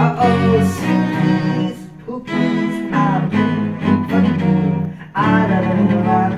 Uh-oh, Silkies, Pookies, I'm for you. I don't know